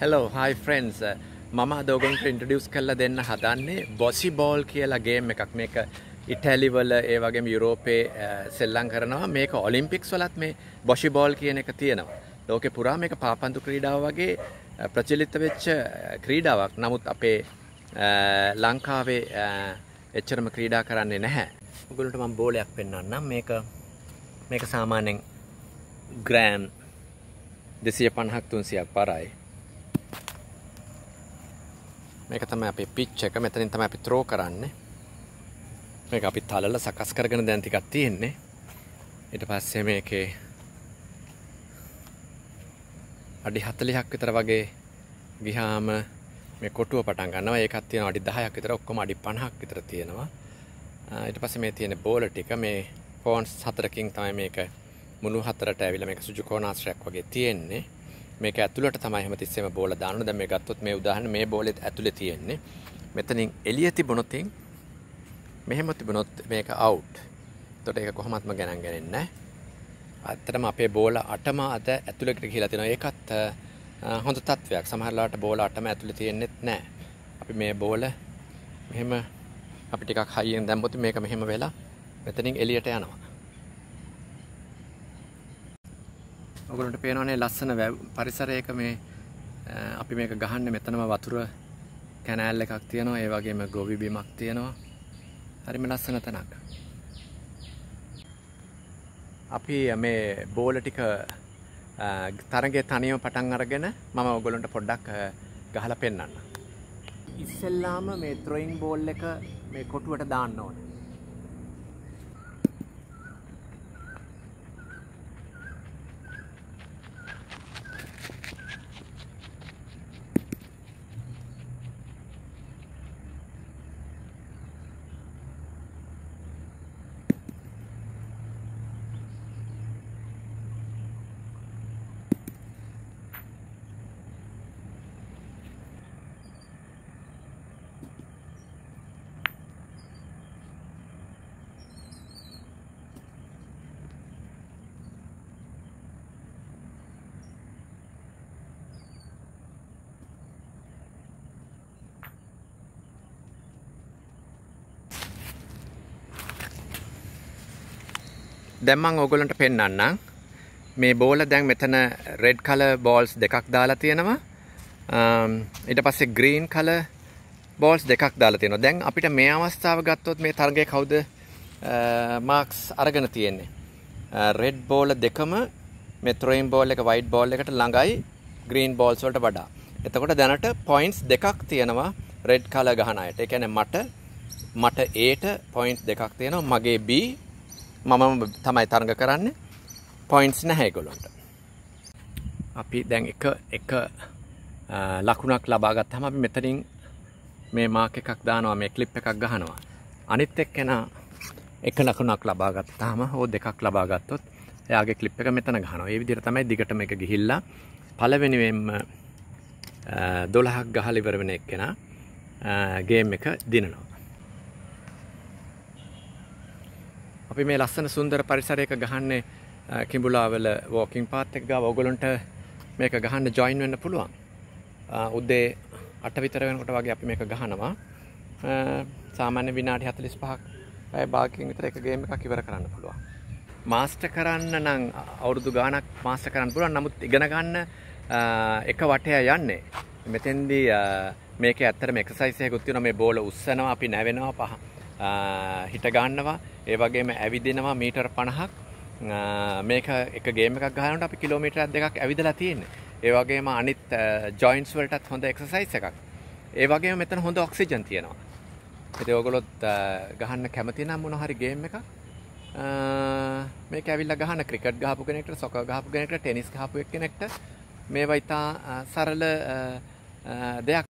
Hello හයි friends මම අදෝගන්ට ඉන්ටඩියස් කල්ල දෙන්න හදන්නේ බොසි බෝල් කියලා ගේම් එකක්. මේක ඉටැලිවල ඒ වගේ යුරෝපේ uh, සෙල්ලං කරනවා. මේක ඔලිම්පික්ස් වලත් මේ බොෂි බෝල් කියන එක තියෙනවා. ලෝක පුරා මේක පාපන්තු ක්‍රීඩාව වගේ uh, ප්‍රචලිත වෙච්ච uh, ක්‍රීඩාවක්. නමුත් අපේ ලංකාවේ එච්චරම ක්‍රීඩා කරන්නේ නැහැ. උගලට මම බෝලයක් පෙන්වන්නම්. මේක මේක සාමාන්‍යයෙන් ග්‍රෑම් දෙසිය පණහක් තුන්සියක් පරයි. මේක තමයි අපේ පිච් එක. මෙතනින් තමයි අපි ත්‍රෝ කරන්නේ. මේක අපි තලල සකස් කරගෙන දැන් ටිකක් තියෙන්නේ. ඊට පස්සේ මේකේ අඩි 40ක් විතර වගේ ගිහාම මේ කොටුව පටන් ගන්නවා. ඒකත් තියෙනවා අඩි 10ක් විතර ඔක්කොම අඩි 50ක් විතර තියෙනවා. ඊට පස්සේ මේ තියෙන බෝල ටික මේ කෝන්ස් හතරකින් තමයි මේක මුණු හතරට ඇවිල්ලා මේක සුජු කෝණාශ්‍රයක් වගේ තියෙන්නේ. මේක ඇතුළට තමයි හැමතිස්සෙම බෝල දාන්න දැන් මේ ගත්තොත් මේ උදාහරණ මේ බෝලෙත් ඇතුලේ තියෙන්නේ. මෙතනින් එළිය තිබුණොත් මෙහෙම තිබුණොත් මේක අවුට් එතකොට ඒක කොහොමත්ම ගණන් ගන්නේ නැහැ. ඇත්තටම අපේ බෝල අටම අද ඇතුළට ගිහිලා තියෙනවා. ඒකත් හොඳ තත්වයක්. සමහරලාට බෝල අටම ඇතුලේ තියෙන්නෙත් නැහැ. අපි මේ බෝල මෙහෙම අපි ටිකක් හයියෙන් දැම්මොත් මේක මෙහෙම වෙලා මෙතනින් එළියට යනවා. ඔගොලන්ට පේනවනේ ලස්සන පරිසරයක මේ අපි මේක ගහන්න මෙතනම වතුර කැනෑල් එකක් තියෙනවා ඒ වගේම ගොවි බිමක් තියෙනවා. හරිම ලස්සන තැනක්. අපි මේ බෝල ටික තරගේ තනියම පටන් අරගෙන මම ඔගොලන්ට පොඩ්ඩක් ගහලා පෙන්වන්න ඉස්සෙල්ලාම මේ ත්‍රොයින් බෝල් එක මේ කොටුවට දාන්න ඕනේ. දැන් මම ඕගොල්ලන්ට පෙන්වන්නම් මේ බෝල දැන් මෙතන රෙඩ් කලර් බෝල්ස් දෙකක් දාලා තියෙනවා. ඊට පස්සේ ග්‍රීන් කලර් බෝල්ස් දෙකක් දාලා තියෙනවා. දැන් අපිට මේ අවස්ථාව ගත්තොත් මේ තරගයේ කවුද මාක්ස් අරගෙන තියෙන්නේ? රෙඩ් බෝල දෙකම මේ ත්‍රෝයින් බෝල් එක වයිට් බෝල් එකට ළඟයි ග්‍රීන් බෝල්ස් වලට වඩා. එතකොට දැනට පොයින්ට්ස් දෙකක් තියෙනවා රෙඩ් කලර් ගහන අයට. ඒ කියන්නේ මට මට Aට පොයින්ට් දෙකක් තියෙනවා මගේ B මම තමයි තරඟ කරන්නේ පොයින්ට්ස් නැහැ ඒගොල්ලන්ට. අපි දැන් එක එක ලකුණක් ලබා ගත්තාම අපි මෙතනින් මේ මාක් එකක් දානවා මේ ක්ලිප් එකක් ගහනවා. අනිත් එක්කෙනා එක ලකුණක් ලබා ගත්තාම හෝ දෙකක් ලබා ගත්තොත් එයාගේ ක්ලිප් එක මෙතන ගහනවා. ඒ විදිහට තමයි දිගට මේක ගිහිල්ලා පළවෙනිවෙන්ම 12ක් ගහලා ඉවර වෙන එක්කෙනා ගේම් එක දිනනවා. අපි මේ ලස්සන සුන්දර පරිසරයක ගහන්නේ කිඹුලාවල වෝකින් පාත් එක ගාව ඔයගොල්ලන්ට මේක ගහන්න ජොයින් වෙන්න පුළුවන්. උදේ 8 විතර වෙනකොට වගේ අපි මේක ගහනවා. සාමාන්‍ය විනාඩි 45ක් පැය භාගයකින් විතර එක ගේම් එකක් ඉවර කරන්න පුළුවන්. මාස්ටර් කරන්න නම් අවුරුදු ගාණක් මාස්ටර් කරන්න පුළුවන්. නමුත් ඉගෙන ගන්න එක වටය යන්නේ. මෙතෙන්දී මේකේ ඇත්තටම එක්සර්සයිස් එකකුත් තියෙනවා මේ බෝල උස්සනවා අපි නැවෙනවා පහ හිට ගන්නවා ඒ වගේම ඇවිදිනවා මීටර් 50ක් මේක එක ගේම් එකක් ගහනකොට අපි කිලෝමීටර් දෙකක් ඇවිදලා තියෙන්නේ. ඒ වගේම අනිත් ජොයින්ට්ස් වලටත් හොඳ එක්සර්සයිස් එකක්. ඒ වගේම මෙතන හොඳ ඔක්සිජන් තියෙනවා. ඉතින් ඔයගොල්ලොත් ගහන්න කැමති නම් මොන හරි ගේම් එකක් මේක ඇවිල්ලා ගහන ක්‍රිකට් ගහපු කෙනෙක්ට සොකර් ගහපු කෙනෙක්ට ටෙනිස් ගහපු කෙනෙක්ට මේවා ඉතා සරල දෙයක්